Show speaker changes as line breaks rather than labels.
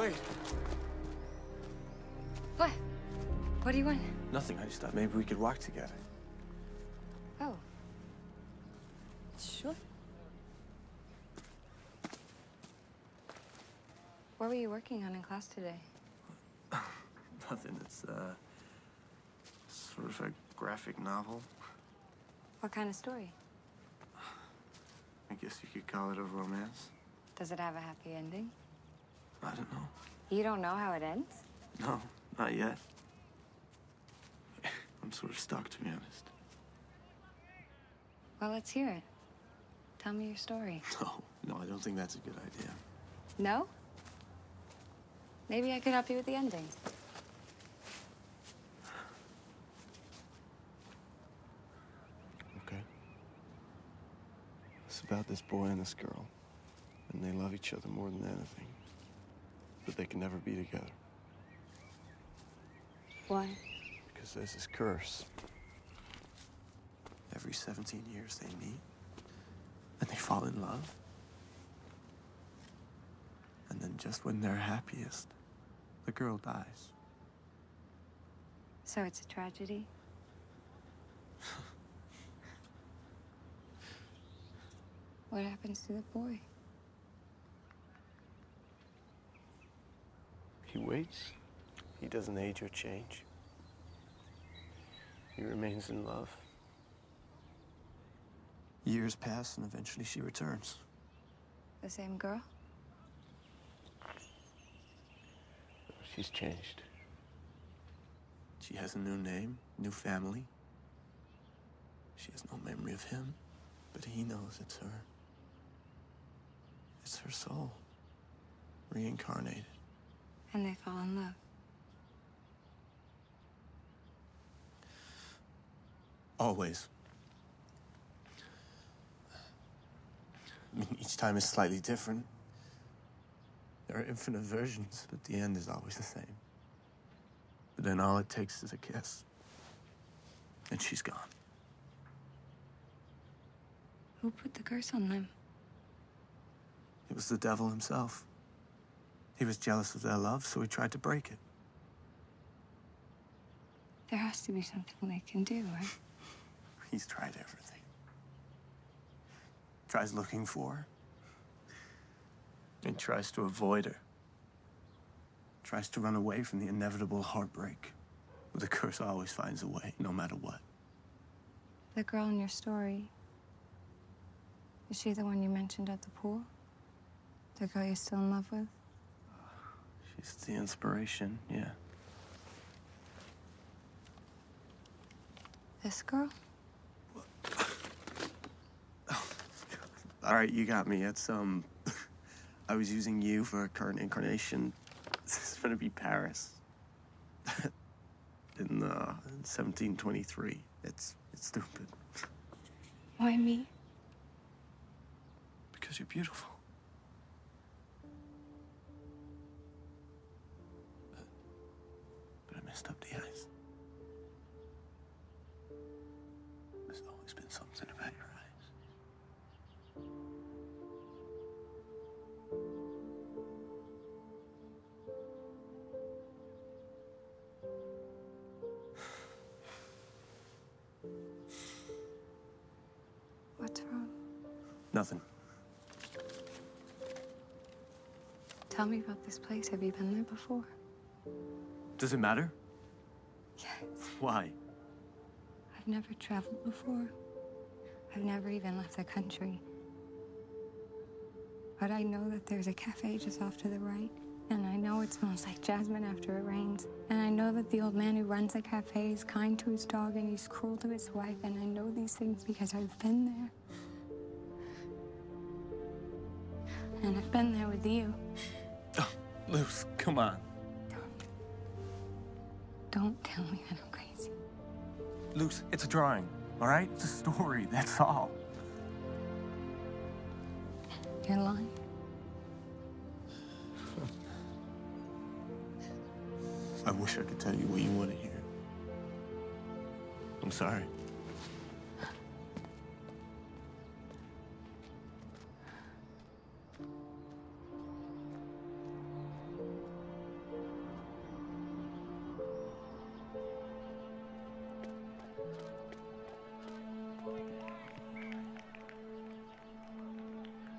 Wait.
What? What do you want?
Nothing. I just thought maybe we could walk together.
Oh. Sure. What were you working on in class today?
Nothing. It's, uh, sort of a graphic novel.
What kind of story?
I guess you could call it a romance.
Does it have a happy ending?
I don't know.
You don't know how it ends?
No, not yet. I'm sort of stuck, to be honest.
Well, let's hear it. Tell me your story.
No, no, I don't think that's a good idea.
No? Maybe I could help you with the ending.
Okay. It's about this boy and this girl. And they love each other more than anything. But they can never be together.
Why?
Because there's this curse. Every 17 years they meet. And they fall in love. And then just when they're happiest, the girl dies.
So it's a tragedy? what happens to the boy?
He waits. He doesn't age or change. He remains in love. Years pass, and eventually she returns.
The same girl?
She's changed. She has a new name, new family. She has no memory of him, but he knows it's her. It's her soul, reincarnated.
And they fall in love.
Always. I mean, each time is slightly different. There are infinite versions, but the end is always the same. But then all it takes is a kiss. And she's gone.
Who put the curse on them?
It was the devil himself. He was jealous of their love, so he tried to break it.
There has to be something they can do, right?
He's tried everything. Tries looking for her. And tries to avoid her. Tries to run away from the inevitable heartbreak. But the curse always finds a way, no matter what.
The girl in your story. Is she the one you mentioned at the pool? The girl you're still in love with?
She's the inspiration, yeah.
This girl?
All right, you got me. It's, um, I was using you for a current incarnation. This is gonna be Paris. in, uh, 1723. It's, it's stupid.
Why me?
Because you're beautiful. Messed up the eyes. There's always been something about your eyes.
What's wrong?
Nothing.
Tell me about this place. Have you been there before?
Does it matter?
Yes.
Why?
I've never traveled before. I've never even left the country. But I know that there's a cafe just off to the right. And I know it smells like jasmine after it rains. And I know that the old man who runs the cafe is kind to his dog and he's cruel to his wife. And I know these things because I've been there. And I've been there with you.
Oh, Luce, come on.
Don't tell me that I'm crazy.
Luce, it's a drawing, all right? It's a story, that's all.
You're lying.
I wish I could tell you what you want to hear. I'm sorry.